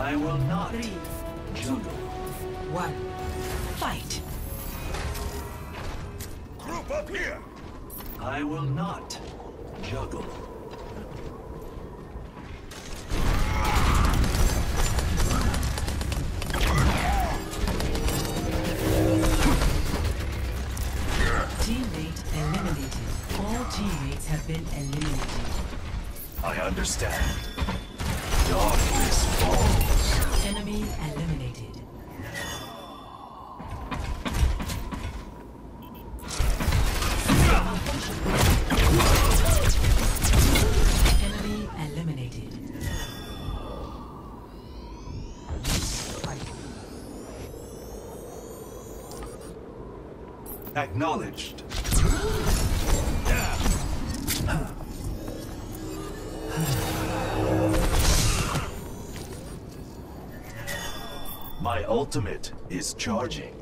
I will not Three, juggle. one, fight. Group up here! I will not juggle. Teammate eliminated. All teammates have been eliminated. I understand. Darkness falls. Acknowledged. My ultimate is charging.